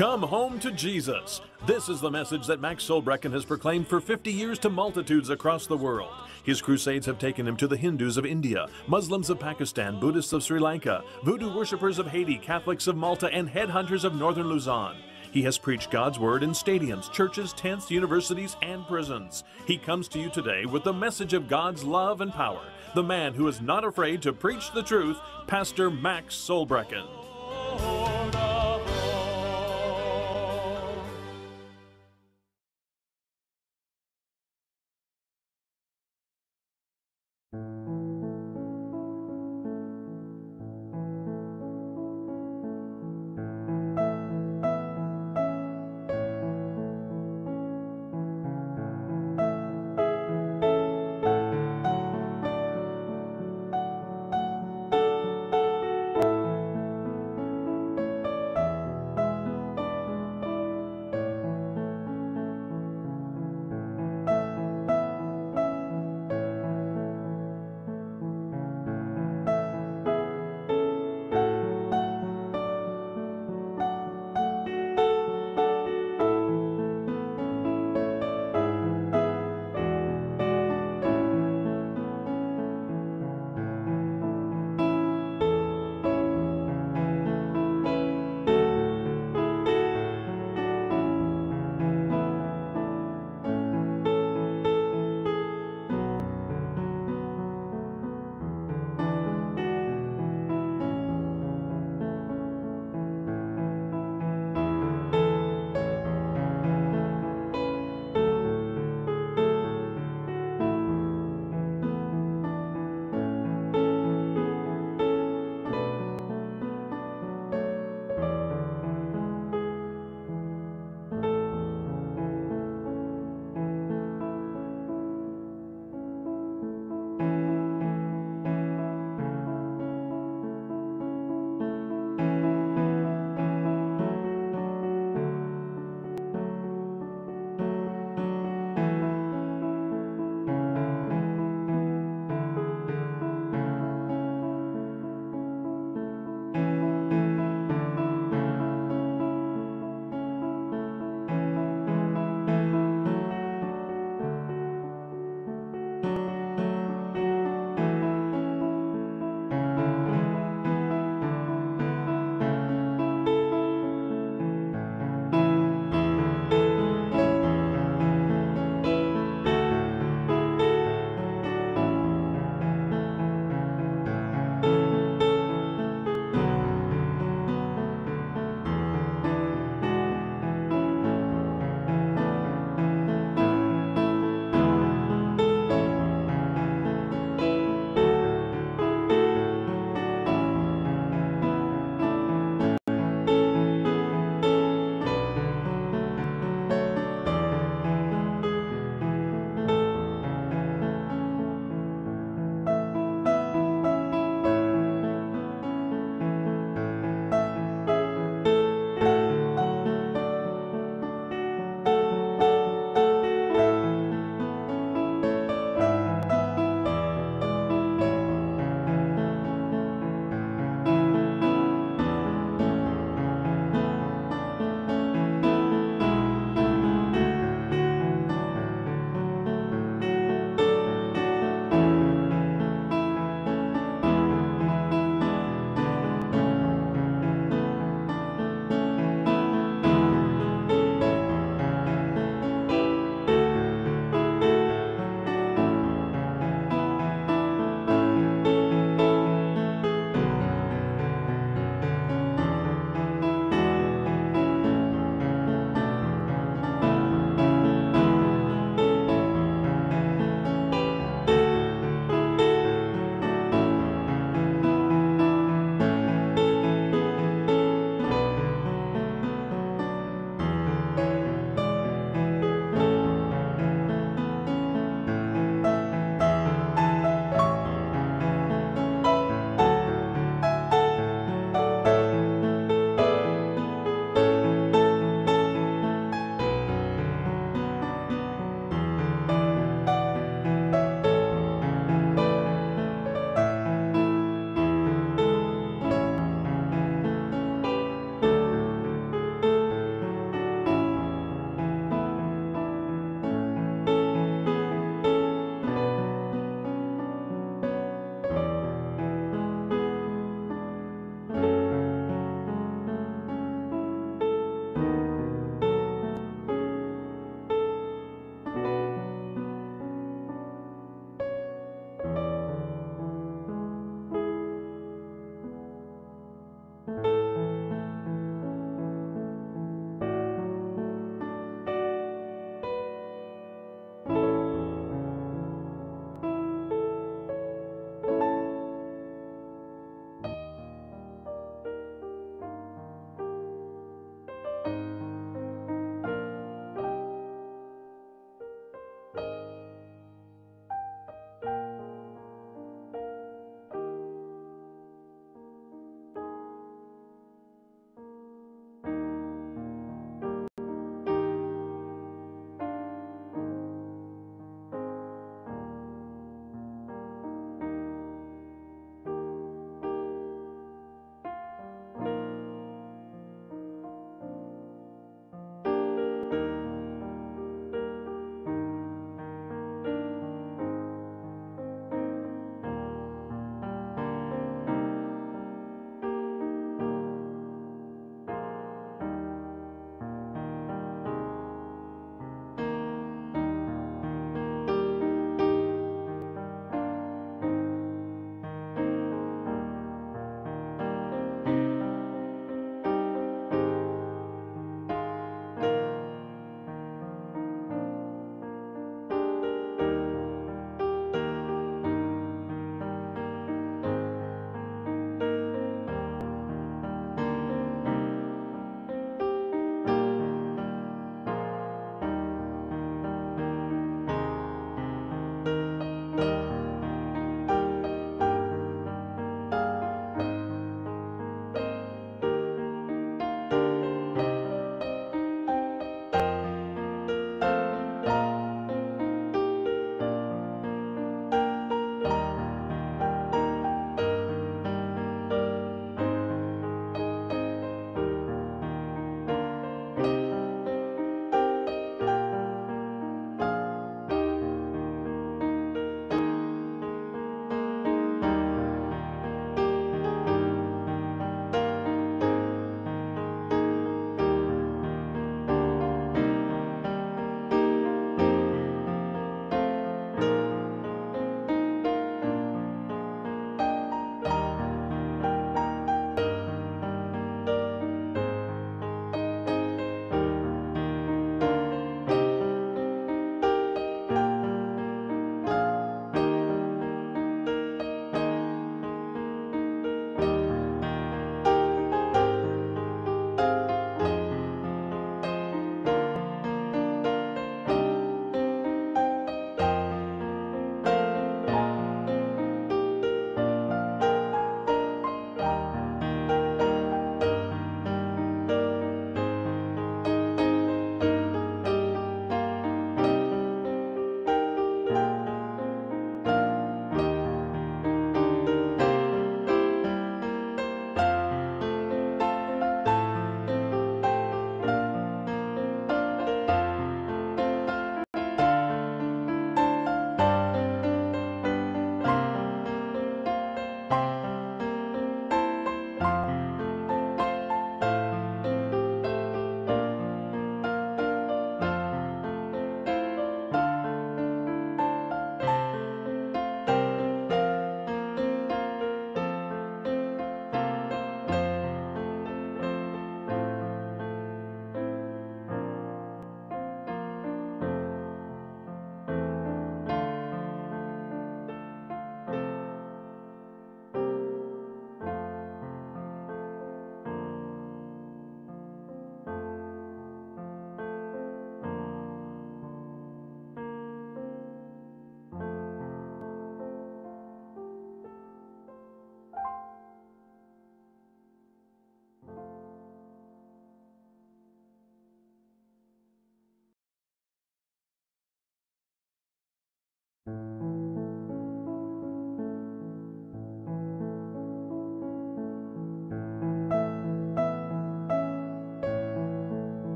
Come home to Jesus. This is the message that Max Solbrekken has proclaimed for 50 years to multitudes across the world. His crusades have taken him to the Hindus of India, Muslims of Pakistan, Buddhists of Sri Lanka, voodoo worshippers of Haiti, Catholics of Malta, and headhunters of northern Luzon. He has preached God's word in stadiums, churches, tents, universities, and prisons. He comes to you today with the message of God's love and power. The man who is not afraid to preach the truth, Pastor Max Solbrekken.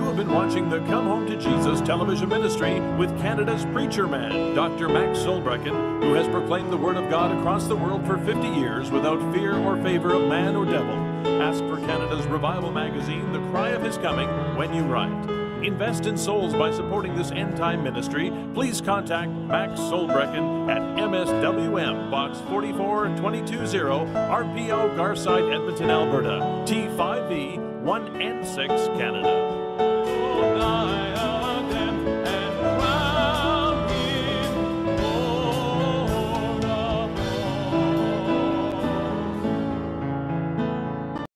Watching the Come Home to Jesus television ministry with Canada's preacher man, Dr. Max Solbrekken, who has proclaimed the Word of God across the world for 50 years without fear or favor of man or devil. Ask for Canada's Revival magazine, The Cry of His Coming, when you write. Invest in souls by supporting this end time ministry. Please contact Max Solbrekken at MSWM Box 44220 RPO Garside, Edmonton, Alberta, T5V 1N6 Canada oh, thy